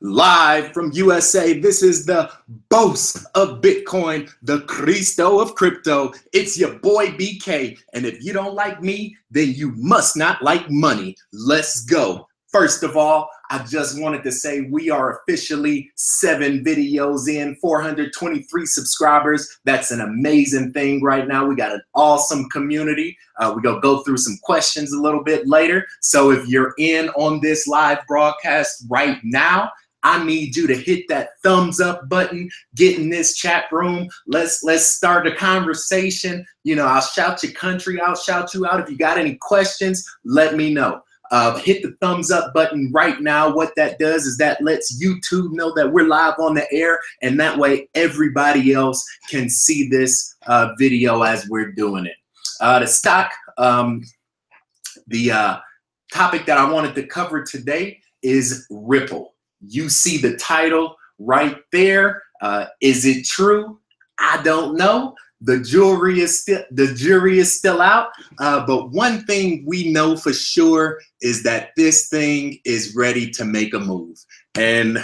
live from USA. This is the boast of Bitcoin, the Cristo of crypto. It's your boy BK. And if you don't like me, then you must not like money. Let's go. First of all, I just wanted to say we are officially seven videos in, 423 subscribers. That's an amazing thing right now. We got an awesome community. Uh, we're going to go through some questions a little bit later. So if you're in on this live broadcast right now, I need you to hit that thumbs up button, get in this chat room. Let's let's start a conversation. You know, I'll shout your country, I'll shout you out. If you got any questions, let me know uh, hit the thumbs up button right now. What that does is that lets YouTube know that we're live on the air, and that way everybody else can see this uh, video as we're doing it. Uh, the stock, um, the uh, topic that I wanted to cover today is Ripple. You see the title right there. Uh, is it true? I don't know. The jury is still the jury is still out. Uh, but one thing we know for sure is that this thing is ready to make a move. And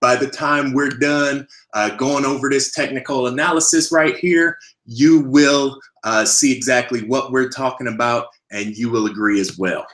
by the time we're done uh, going over this technical analysis right here, you will uh, see exactly what we're talking about and you will agree as well.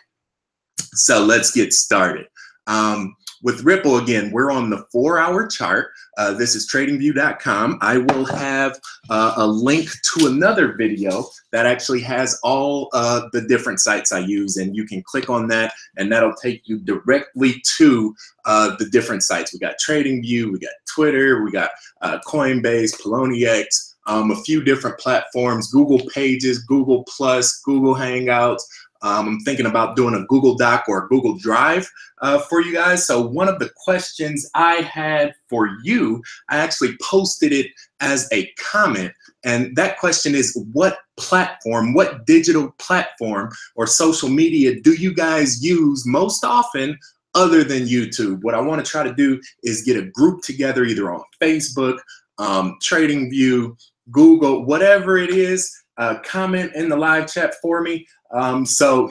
So let's get started. Um, with Ripple, again, we're on the four hour chart. Uh, this is tradingview.com. I will have uh, a link to another video that actually has all uh, the different sites I use, and you can click on that, and that'll take you directly to uh, the different sites. We got TradingView, we got Twitter, we got uh, Coinbase, Poloniex, um, a few different platforms, Google Pages, Google Plus, Google Hangouts, um, I'm thinking about doing a Google Doc or a Google Drive uh, for you guys. So one of the questions I had for you, I actually posted it as a comment. And that question is what platform, what digital platform or social media do you guys use most often other than YouTube? What I want to try to do is get a group together either on Facebook, um, TradingView, Google, whatever it is. Uh, comment in the live chat for me um, so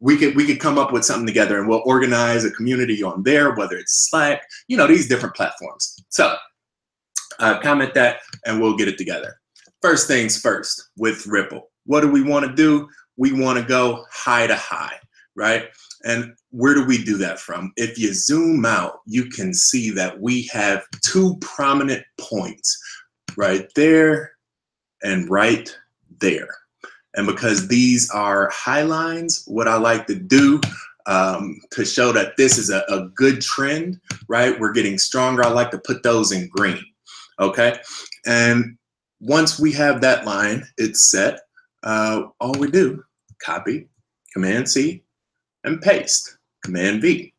we could we could come up with something together and we'll organize a community on there, whether it's Slack, you know, these different platforms. So uh, comment that and we'll get it together. First things first with Ripple. What do we want to do? We want to go high to high, right? And where do we do that from? If you zoom out, you can see that we have two prominent points right there and right there. And because these are high lines, what I like to do um, to show that this is a, a good trend, right? We're getting stronger. I like to put those in green, okay? And once we have that line, it's set, uh, all we do, copy, Command C, and paste, Command V.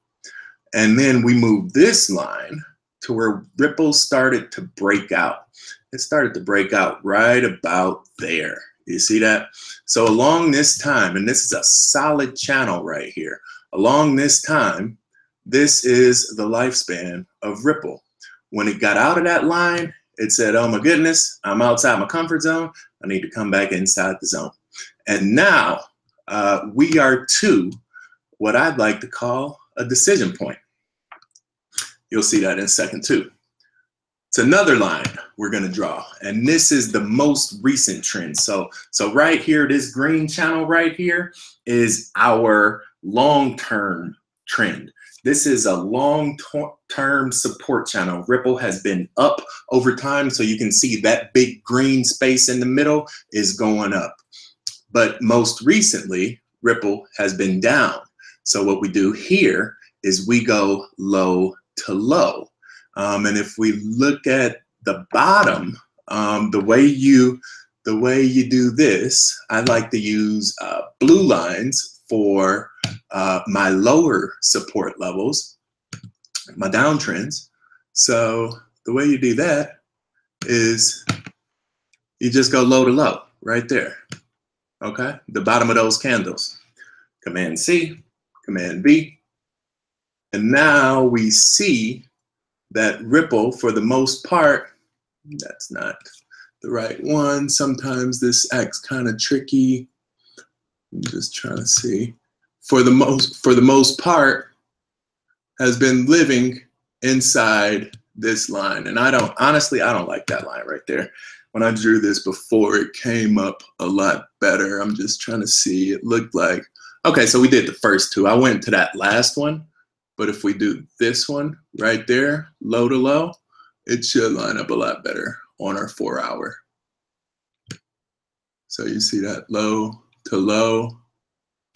And then we move this line to where ripples started to break out. It started to break out right about there. You see that? So along this time, and this is a solid channel right here, along this time, this is the lifespan of Ripple. When it got out of that line, it said, oh my goodness, I'm outside my comfort zone. I need to come back inside the zone. And now uh, we are to what I'd like to call a decision point. You'll see that in second too. It's another line we're going to draw. And this is the most recent trend. So, so right here, this green channel right here is our long-term trend. This is a long-term support channel. Ripple has been up over time. So you can see that big green space in the middle is going up. But most recently, Ripple has been down. So what we do here is we go low to low. Um, and if we look at the bottom, um, the way you the way you do this, I like to use uh, blue lines for uh, my lower support levels, my downtrends. So the way you do that is you just go low to low right there. Okay, the bottom of those candles. Command C, Command V. And now we see that ripple for the most part, that's not the right one. Sometimes this acts kind of tricky. I'm just trying to see. For the most for the most part, has been living inside this line. And I don't, honestly, I don't like that line right there. When I drew this before, it came up a lot better. I'm just trying to see. It looked like, okay, so we did the first two. I went to that last one, but if we do this one right there, low to low, it should line up a lot better on our four hour. So you see that low to low,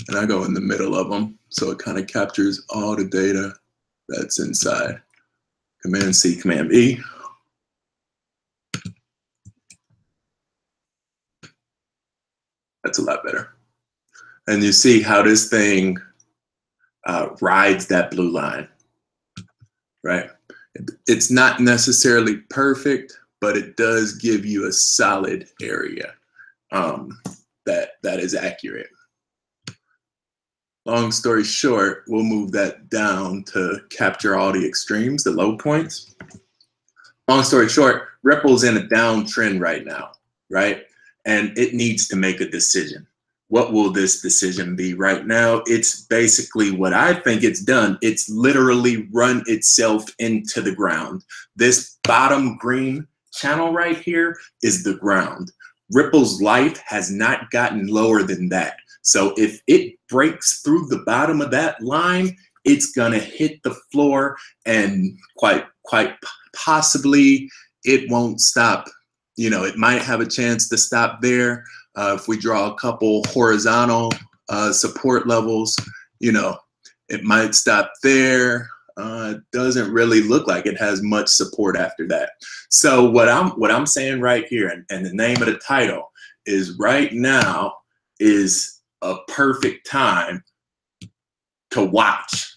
and I go in the middle of them. So it kind of captures all the data that's inside. Command C, Command V. That's a lot better. And you see how this thing uh, rides that blue line, right? It's not necessarily perfect, but it does give you a solid area um, that that is accurate. Long story short, we'll move that down to capture all the extremes, the low points. Long story short, Ripple's in a downtrend right now, right? And it needs to make a decision. What will this decision be right now? It's basically what I think it's done. It's literally run itself into the ground. This bottom green channel right here is the ground. Ripple's life has not gotten lower than that. So if it breaks through the bottom of that line, it's gonna hit the floor and quite quite possibly it won't stop. You know, it might have a chance to stop there. Uh, if we draw a couple horizontal uh, support levels, you know, it might stop there. Uh, doesn't really look like it has much support after that. So what I'm what I'm saying right here, and, and the name of the title is right now is a perfect time to watch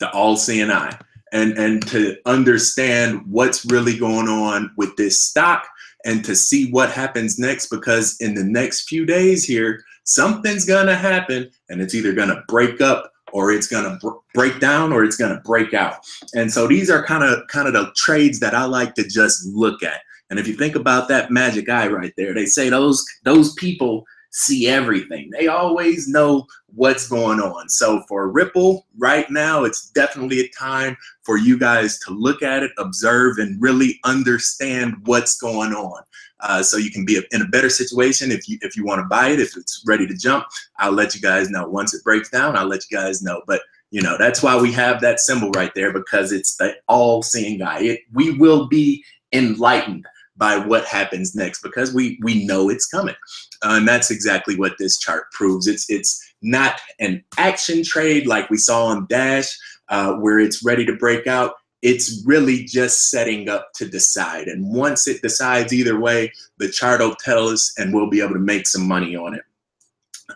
the all eye and and to understand what's really going on with this stock and to see what happens next because in the next few days here something's gonna happen and it's either gonna break up or it's gonna br break down or it's gonna break out. And so these are kind of kind of the trades that i like to just look at. And if you think about that magic eye right there they say those those people see everything. They always know what's going on. So for Ripple right now, it's definitely a time for you guys to look at it, observe, and really understand what's going on. Uh, so you can be in a better situation if you if you want to buy it, if it's ready to jump. I'll let you guys know. Once it breaks down, I'll let you guys know. But you know that's why we have that symbol right there because it's the all-seeing guy It, we will be enlightened by what happens next because we we know it's coming. Uh, and that's exactly what this chart proves. It's it's not an action trade like we saw on Dash, uh, where it's ready to break out. It's really just setting up to decide. And once it decides either way, the chart will tell us and we'll be able to make some money on it.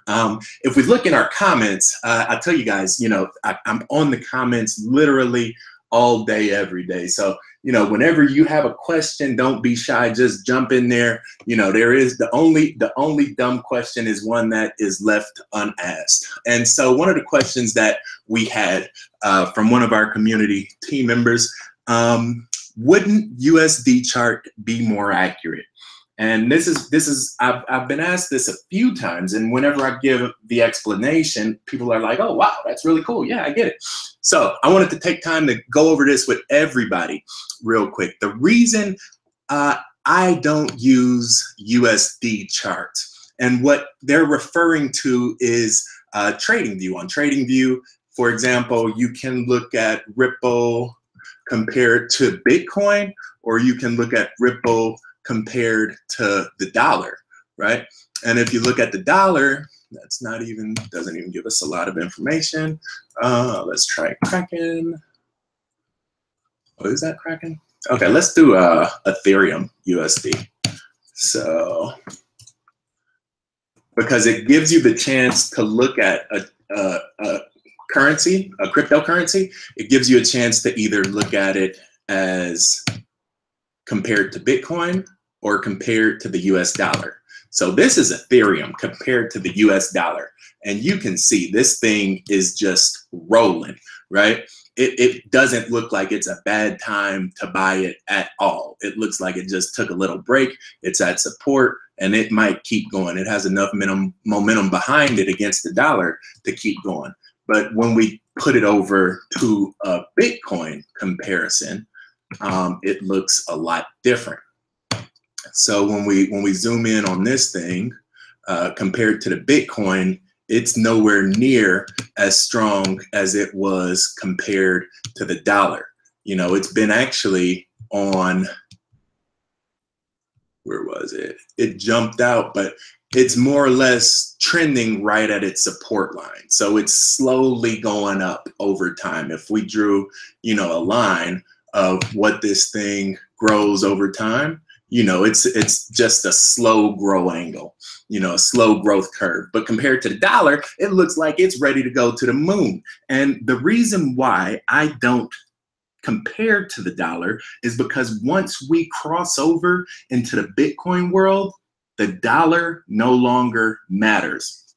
Um, if we look in our comments, uh, I'll tell you guys, you know, I, I'm on the comments literally all day, every day. So you know, whenever you have a question, don't be shy. Just jump in there. You know, there is the only the only dumb question is one that is left unasked. And so, one of the questions that we had uh, from one of our community team members, um, wouldn't USD chart be more accurate? And this is this is I've I've been asked this a few times, and whenever I give the explanation, people are like, "Oh wow, that's really cool. Yeah, I get it." So I wanted to take time to go over this with everybody real quick. The reason uh, I don't use USD charts, and what they're referring to is uh, TradingView. On TradingView, for example, you can look at Ripple compared to Bitcoin, or you can look at Ripple compared to the dollar, right? And if you look at the dollar, that's not even, doesn't even give us a lot of information. Uh, let's try Kraken. What is that Kraken? Okay, let's do uh, Ethereum USD. So, because it gives you the chance to look at a, a, a currency, a cryptocurrency, it gives you a chance to either look at it as compared to Bitcoin or compared to the US dollar. So this is Ethereum compared to the US dollar. And you can see this thing is just rolling, right? It, it doesn't look like it's a bad time to buy it at all. It looks like it just took a little break. It's at support and it might keep going. It has enough minimum momentum behind it against the dollar to keep going. But when we put it over to a Bitcoin comparison, um, it looks a lot different. So when we when we zoom in on this thing, uh, compared to the Bitcoin, it's nowhere near as strong as it was compared to the dollar. You know, it's been actually on where was it? It jumped out, but it's more or less trending right at its support line. So it's slowly going up over time. If we drew, you know, a line of what this thing grows over time, you know, it's it's just a slow grow angle, you know, a slow growth curve. But compared to the dollar, it looks like it's ready to go to the moon. And the reason why I don't compare to the dollar is because once we cross over into the Bitcoin world, the dollar no longer matters.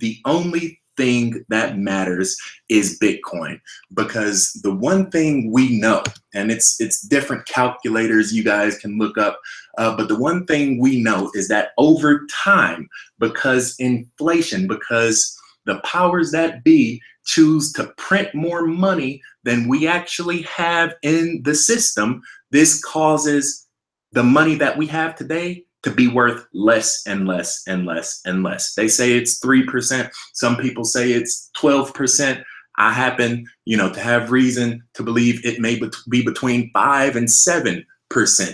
The only thing that matters is Bitcoin. Because the one thing we know, and it's it's different calculators you guys can look up, uh, but the one thing we know is that over time, because inflation, because the powers that be choose to print more money than we actually have in the system, this causes the money that we have today to be worth less and less and less and less. They say it's 3%. Some people say it's 12%. I happen, you know, to have reason to believe it may be between 5 and 7%.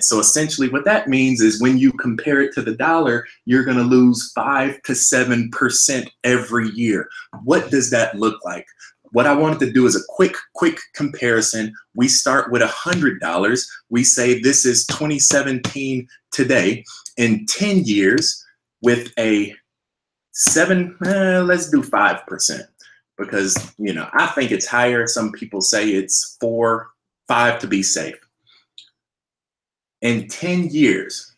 So essentially what that means is when you compare it to the dollar, you're going to lose 5 to 7% every year. What does that look like? What I wanted to do is a quick, quick comparison. We start with $100. We say this is 2017 today in 10 years with a seven, eh, let's do 5%. Because, you know, I think it's higher. Some people say it's four, five to be safe. In 10 years,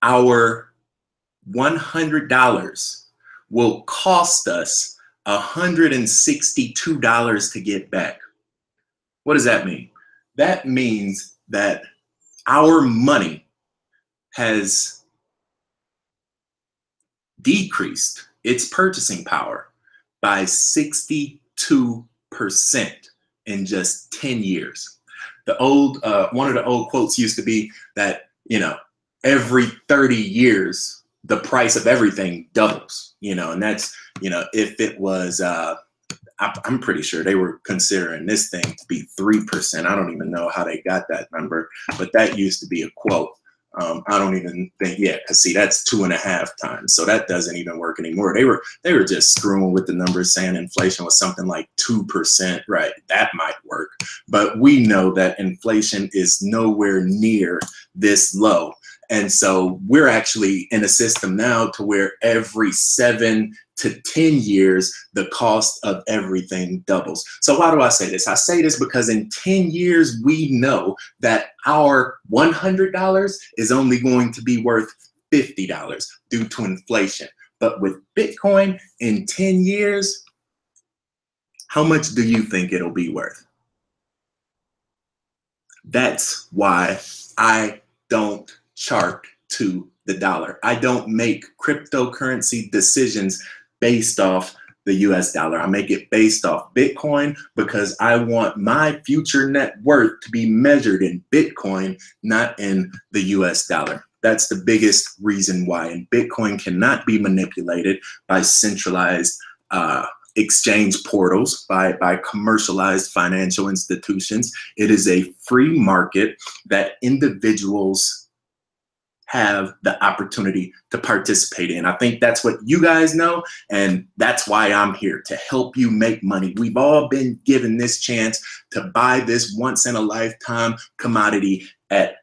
our $100 will cost us $162 to get back. What does that mean? That means that our money has decreased its purchasing power by 62% in just 10 years. The old, uh, one of the old quotes used to be that, you know, every 30 years, the price of everything doubles, you know, and that's, you know, if it was, uh, I'm pretty sure they were considering this thing to be 3%. I don't even know how they got that number, but that used to be a quote. Um, I don't even think yeah, because see that's two and a half times, so that doesn't even work anymore. They were they were just screwing with the numbers, saying inflation was something like two percent, right? That might work, but we know that inflation is nowhere near this low. And so we're actually in a system now to where every seven to 10 years, the cost of everything doubles. So why do I say this? I say this because in 10 years, we know that our $100 is only going to be worth $50 due to inflation. But with Bitcoin in 10 years, how much do you think it'll be worth? That's why I don't chart to the dollar. I don't make cryptocurrency decisions based off the US dollar. I make it based off Bitcoin because I want my future net worth to be measured in Bitcoin, not in the US dollar. That's the biggest reason why. And Bitcoin cannot be manipulated by centralized uh, exchange portals, by, by commercialized financial institutions. It is a free market that individuals have the opportunity to participate in. I think that's what you guys know, and that's why I'm here to help you make money. We've all been given this chance to buy this once in a lifetime commodity at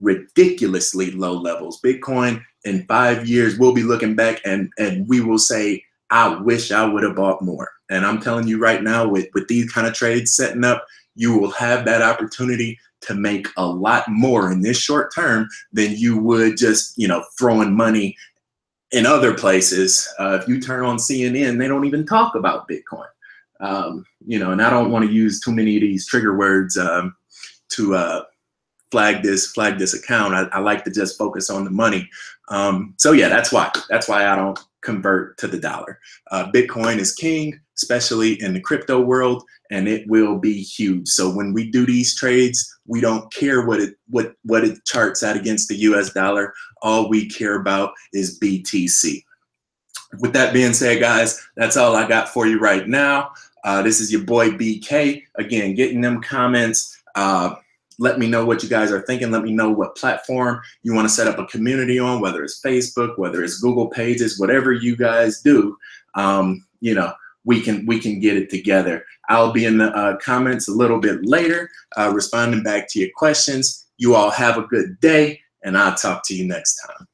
ridiculously low levels. Bitcoin in five years, we'll be looking back and, and we will say, I wish I would have bought more. And I'm telling you right now, with, with these kind of trades setting up, you will have that opportunity to make a lot more in this short term than you would just, you know, throwing money in other places. Uh, if you turn on CNN, they don't even talk about Bitcoin. Um, you know, and I don't want to use too many of these trigger words um, to uh, flag this, flag this account. I, I like to just focus on the money. Um, so yeah, that's why. That's why I don't convert to the dollar. Uh, Bitcoin is king, especially in the crypto world, and it will be huge. So when we do these trades, we don't care what it what what it charts at against the U.S. dollar. All we care about is BTC. With that being said, guys, that's all I got for you right now. Uh, this is your boy BK. Again, getting them comments. Uh, let me know what you guys are thinking. Let me know what platform you want to set up a community on, whether it's Facebook, whether it's Google Pages, whatever you guys do. Um, you know, we can we can get it together. I'll be in the uh, comments a little bit later, uh, responding back to your questions. You all have a good day, and I'll talk to you next time.